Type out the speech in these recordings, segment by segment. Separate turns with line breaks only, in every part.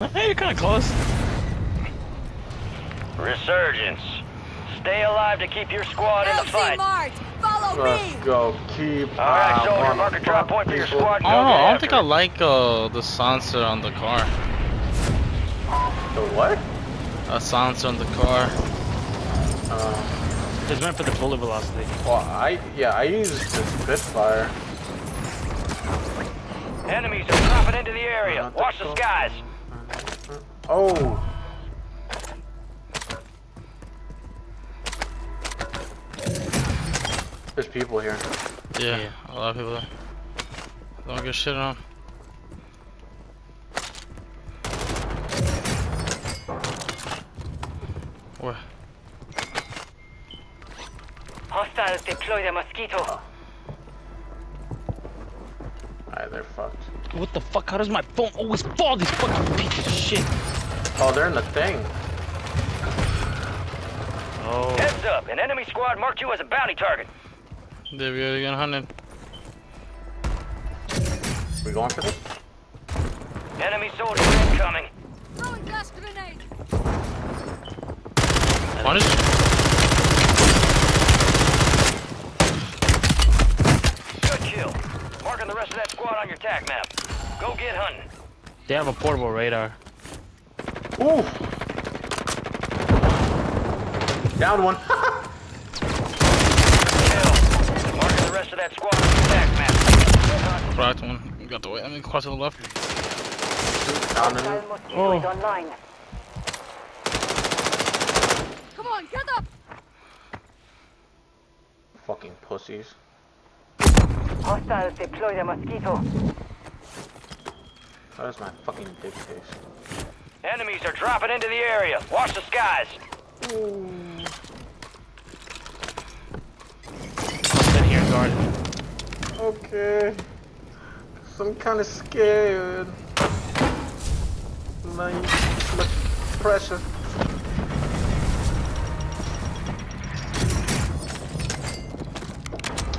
Hey, you're kind of close.
Resurgence. Stay alive to keep your squad in the
LC
fight.
marked. Follow
Let's
me.
go. Keep.
All right, soldier,
on
mark a
the
drop
front,
point for your
people.
squad.
I don't know.
Go
I don't think I like uh, the silencer on the Kar.
The what?
A silencer on the Kar.
Uh,
It's meant for the bullet velocity.
well, I yeah, I use the Spitfire.
Enemies are dropping into the area. Watch the
close.
skies.
Oh. There's people here.
Yeah,
Yeah.
a lot of people there. Don't get shit on. Where?
Hostiles deploy the mosquito.
Alright, they're fucked.
What the fuck? How does my phone always fall? These fucking pieces of shit.
Oh, they're in the thing.
Oh.
Heads up, an enemy squad marked you as a bounty target.
There we go again, hunting.
We going for this?
Enemy soldiers incoming.
Throwing gas grenade.
Punish?
Good kill. Marking the rest of that squad on your tac map. Go get hunting.
They have a portable radar.
Ooh. Down one.
Kill. Marking the rest of that squad on map.
Cracked one. You got the way. Let me cross to the left.
Down in.
Oh.
online. Come on, get up.
Fucking pussies.
Hostiles deploy the mosquito.
That is my fucking dick face.
Enemies are dropping into the area. Watch the skies.
Sit here guard.
Okay. I'm kind of scared. My, my pressure.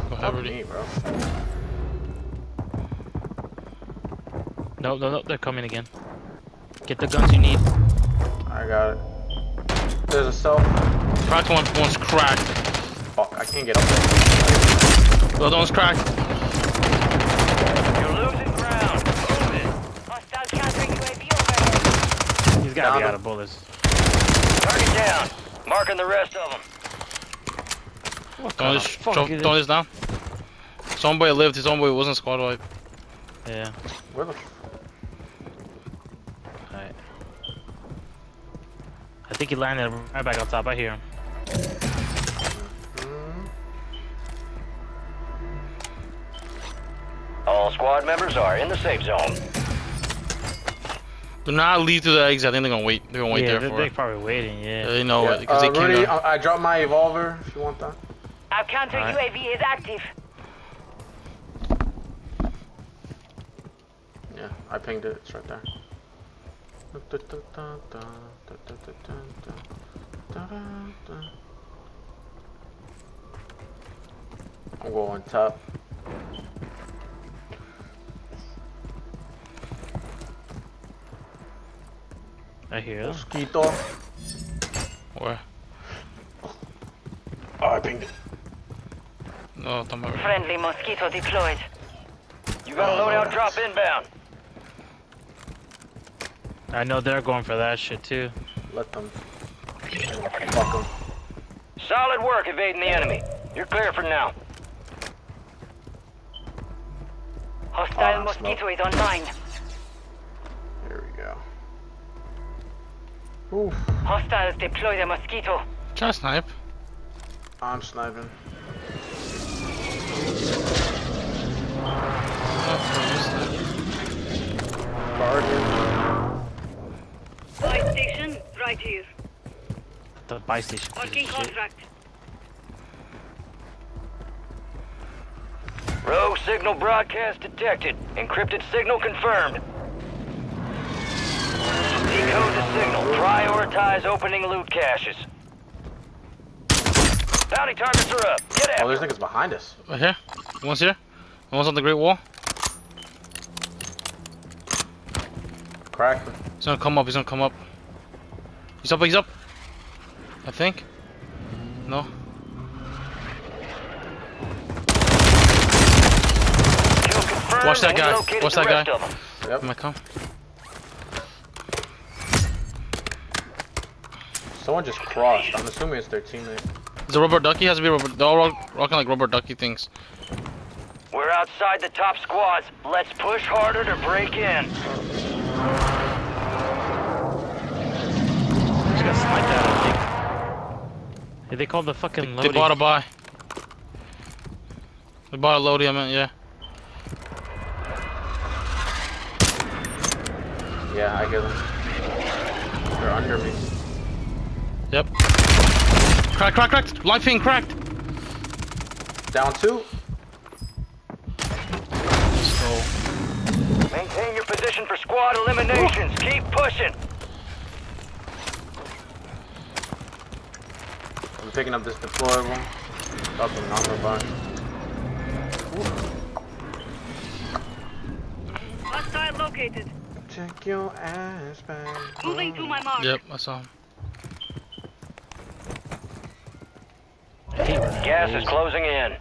Go ahead,
me, bro.
No, no, no. They're coming again. Get the guns you need.
I got it. There's a self.
Cracked one. One's cracked.
Fuck, I can't get up there.
The other one's cracked.
You're losing ground. Move it.
Hostile countering UAV overhead.
He's gotta
Down
be out of bullets.
Target down. Marking the rest of them.
What
Don't
the
this,
fuck
jump,
is
don't
this?
this down. Somebody lived. His homeboy wasn't squad wipe.
Yeah.
Where the
I think he landed right back on top. I hear him.
All squad members are in the safe zone.
Do not leave to the exit. I think they're gonna wait. They're gonna wait
yeah,
there
they're,
for
they're
it.
probably waiting. Yeah.
They know
Yeah,
it because
uh,
they can't.
Rudy,
go-
I, I dropped my evolver if you want that.
Our counter
Alright.
UAV is active.
Yeah, I pinged it. It's right there. I'm going top.
I hear them.
Mosquito.
Where?
Oh, I pinged it.
No, don't worry.
Friendly mosquito deployed.
You got a oh, loadout drop inbound.
I know they're going for that shit too.
Let them. Fuck them.
Solid work evading the enemy. You're clear for now.
Hostile
Ah,
mosquito is online.
There we go. Oof.
Hostiles deploy the mosquito.
Try to snipe.
I'm sniping.
Right here.
The buy station. piece of shit.
Rogue signal broadcast detected. Encrypted signal confirmed. Decode the signal. Prioritize opening loot caches. Bounty targets are up. Get out.
Oh,
there's
there's
'em.
niggas behind us.
Right here. One's here. One's on the Great Wall.
Crack.
He's gonna come up, he's gonna come up. He's up, he's up. I think. No. Watch that guy. Watch that guy.
Yep.
Am I come?
Someone just crossed. I'm assuming it's their teammate.
Is it rubber ducky? Has to be rubber. They're all rocking like rubber ducky things.
We're outside the top squads. Let's push harder to break in.
Just got sniped out, I think. Yeah, they called the fucking
They
loading.
bought a buy. They bought a loadie, I meant, yeah.
Yeah, I get them. They're under me.
Yep. Crack, crack, cracked! Life ping cracked!
Down two.
Maintain your position for squad eliminations. Keep pushing.
I'm picking up this deployable. Up and on the bunch.
Hostile located.
Check your ass back.
Moving to my mark.
Yep, I saw him.
Gas is closing in.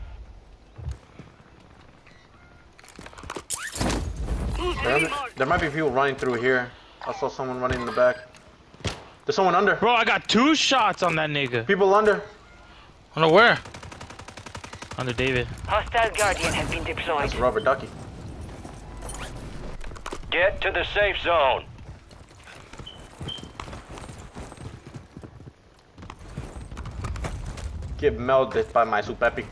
There, there might be people running through here. I saw someone running in the back. There's someone under.
Bro, I got two shots on that nigga.
People under.
I don't know where.
Under David.
Hostile guardian has been deployed.
That's a rubber ducky.
Get to the safe zone.
Get melted by my supepi.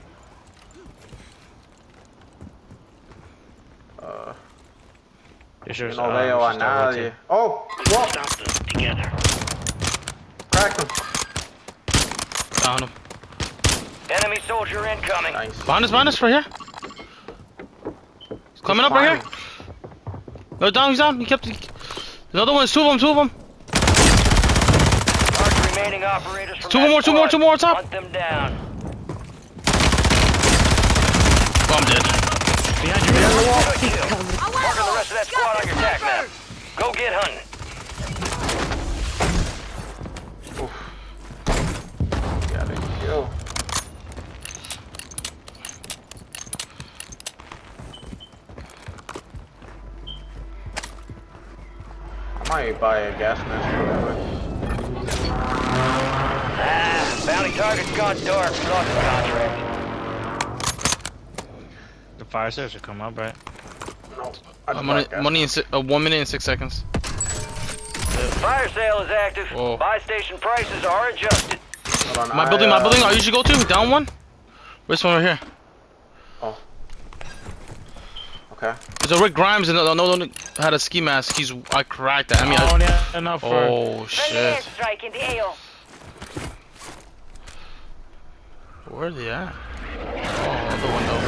Uh,
There's yours.
no
uh,
veo a nadie. Oh, whoa,
Stop this together.
cracked him.
Down him.
Enemy soldier incoming.
Nice.
Behind us, behind us, right here. He's coming up right here. No, down, he's down. He kept. He, another one, two of them, two of them.
Mark remaining operators
Two more, two more, two more on top.
Hunt them down.
Oh, I'm dead.
Behind you, behind
Good kill. Marking the rest of that squad on your tac map. Go get hunting.
I might buy a gas mask real quick.
Ah, bounty target's gone dark. Lost the contract.
The fire service should come up, right?
No. I just
Uh,
bought
money, money in si- uh, one minute and six seconds.
Fire sale is active.
Whoa.
Buy station prices are adjusted.
On,
My
I,
building, my
uh,
building. I usually go to down one. This one right here.
Okay.
There's a Rick Grimes and no, one had a ski mask. He's I cracked that. I mean,
oh,
I,
yeah, enough for.
oh shit.
Strike in the AO.
Where are they at? Oh, the window.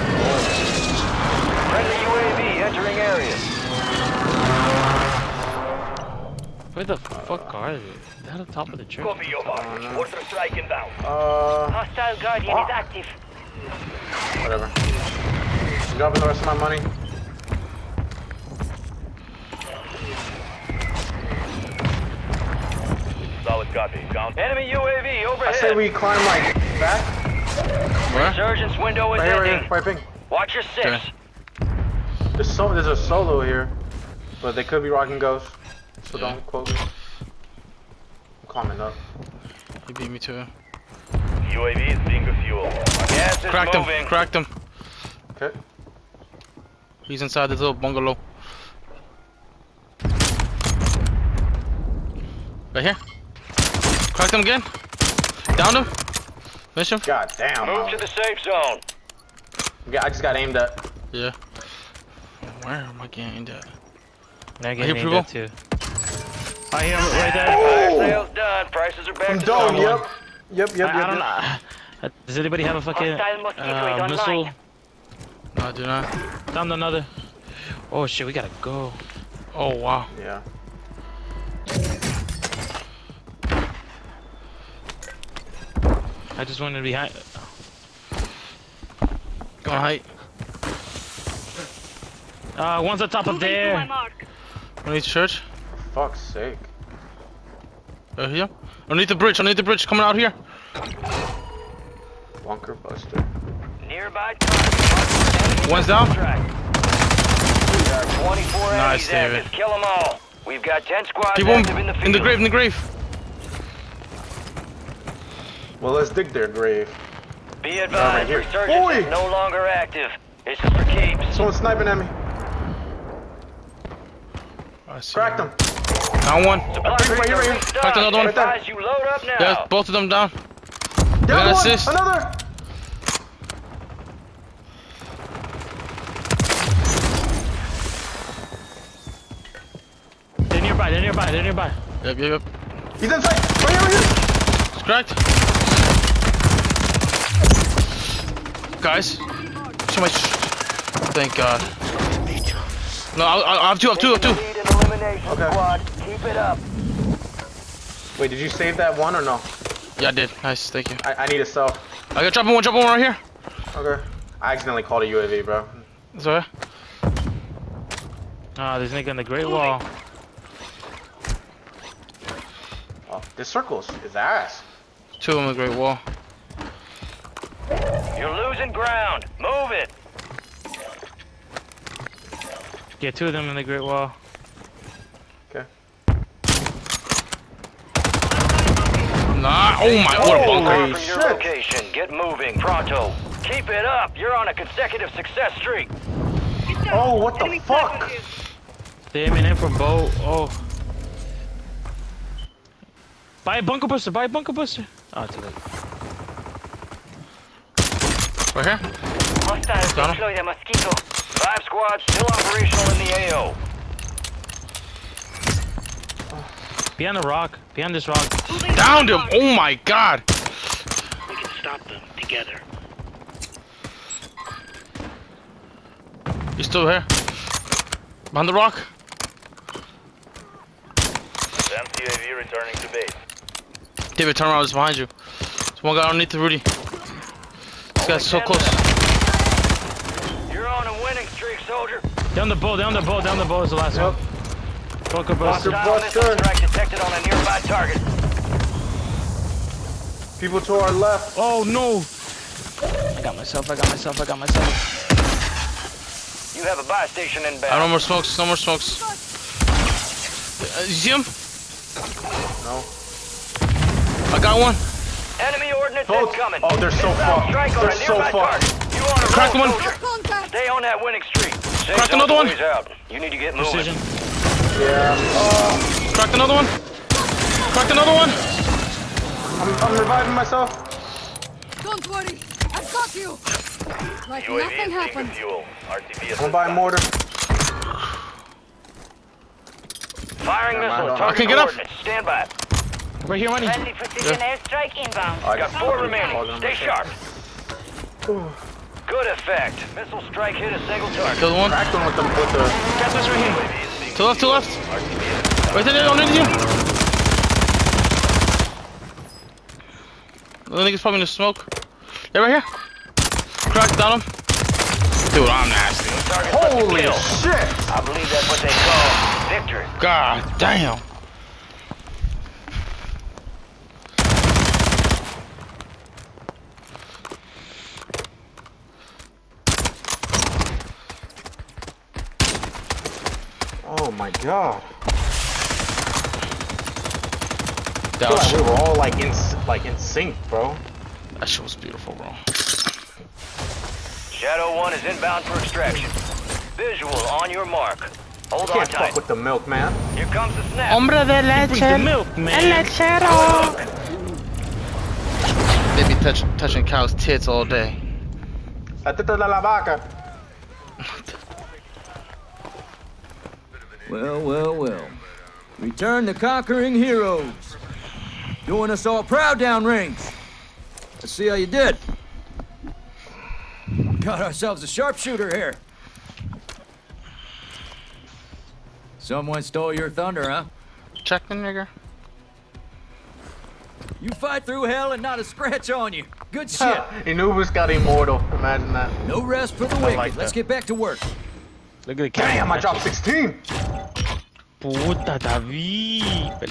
Friendly UAV entering area.
Where the fuck are they? They're at the top of the church.
your mark.
no.
Order strike inbound.
Uh,
Hostile guardian is active.
whatever. I'm dropping the rest of my money.
Solid copy. Count. Enemy UAV overhead.
I
overhead.
say we climb like back.
Where?
Resurgence window is
Right here, right
ending.
here, right ping.
Watch your six.
Okay.
There's so there's a solo here, but they could be rocking ghosts, so
Yeah.
don't quote me. I'm climbing up.
He beat me to it.
UAV is being refueled. Gas is
Cracked him.
moving.
Cracked him.
Okay.
He's inside this little bungalow. Right here. Cracked him again. Downed him. Finish him.
God damn.
Move to the safe zone.
Yeah, I just got aimed at.
Yeah. Where am I getting that?
I
hear
get named
people.
that too. I hear him right there.
Fire sales done. Prices are back
I'm
to
done.
normal.
Yep. Yep. Yep. Yep.
I, I don't
yep.
know. Does anybody have a fucking uh, missile?
No, I do not.
Found another. Oh shit, we gotta go.
Oh wow.
Yeah.
I just wanted to be high.
Go on height.
Uh, one's on top of
Moving to my
there.
mark.
One each church.
fuck's sake.
Uh, here. Underneath the bridge, underneath the bridge, coming out here.
Bunker buster.
Nearby target.
One's down.
Track. There are 24
Nice, David.
Kill them all. We've got 10 squads
Keep on
active in the field.
in the grave, in the grave.
Well, let's dig their grave.
Be advised,
here.
resurgence
Oi!
is no longer active. This is for keeps.
Someone's sniping at me.
I see.
Cracked him.
Down one.
Supply
Right here, right here, right here.
restocked.
Cracked another one.
Advise you load up now.
Yeah, both of them down.
Down one.
assist.
Another.
They're nearby, they're nearby, they're nearby.
Yep, yep, yep.
He's inside. Right here, right here.
It's cracked. Guys, so much. Thank God. No, I, I, I have two, I have two, I have two.
Lead and elimination
Okay.
squad. Keep it up.
Wait, did you save that one or no?
Yeah, I did. Nice, thank you.
I, I need a self.
I got dropping one, dropping one right here.
Okay. I accidentally called a UAV, bro.
It's alright.
Ah, there's a nigga on the Great Wall.
Oh, this circle is, is ass.
Two on the Great Wall.
You're losing ground. Move it.
Yeah, two of them in the Great Wall.
Okay.
Nah, oh my, what a
Holy
bunker.
Far from your location. Get moving, pronto. Keep it up. You're on a consecutive success streak.
Oh, what the fuck?
They aiming in from boat. Oh. Buy a bunker buster, buy a bunker buster. Oh, too late.
Right here.
Hostiles deploy the mosquito.
Five squads still operational in the AO.
Behind the rock, behind this rock.
Downed him. Oh my God.
We can stop them together.
He's still here. Behind the rock.
MCAV returning to base.
David, turn around. It's behind you. There's one guy underneath the Rudy. This guy's so close.
You're on a winning streak, soldier.
Down the boat, down the boat, down the boat is the last
Yep.
one. Bunker buster.
Bunker- Buster.
strike detected on a nearby target.
People to our left.
Oh no! I got myself, I got myself, I got myself.
You have a buy station
Ah, no
inbound.
more smokes. No more smokes. Uh, you see him?
No.
I got one.
Enemy ordnance
Oh,
incoming.
oh, they're so
Missile
fucked.
Strike on
They're
a
so
nearby
fucked.
target. You on a
Cracked
roll,
one.
soldier. Stay on that winning streak. Safe
Cracked
zone
another one.
boys Out. You need to get moving.
Precision.
Yeah. Oh,
Cracked another one. Cracked another one.
I'm, I'm reviving myself.
Don't worry, I've got you. Like nothing happened.
fuel. RTB
I'm gonna buy a mortar.
Firing
Never mind,
missile.
I
can get up.
Stand by.
Right here, money.
Friendly precision airstrike inbound.
I
Got four remaining.
called
Stay
myself.
sharp. Good effect. Missile strike hit a single target.
Killed one.
Cracked one with the with the.
Got this right here.
To the left, to left. Right there, underneath you. The nigga's probably in the smoke. Yeah, right here. Cracked down him. Dude, I'm nasty.
Target left to
Holy shit!
I believe that's what they call victory.
God damn.
Oh my god.
That
I feel like we
was,
were all like in like in sync, bro.
that shit was beautiful, bro.
Shadow 1 is inbound for extraction. Visual on your mark. Hold on
Can't
tight.
fuck with the milk, man.
Here comes the snap.
Hombre de
Brings the milk, man.
They be touch, touching cows' tits all day.
La teta de la vaca.
Well, well, well. Return the conquering heroes. Doing us all proud downrange. Let's see how you did. Got ourselves a sharpshooter here. Someone stole your thunder, huh?
Check the nigger.
You fight through hell and not a scratch on you. Good shit.
Anubis got immortal. Imagine that.
No rest for the
I
wicked.
like
Let's get back to work.
Look at the camera.
Damn, I dropped 16.
Puta, David.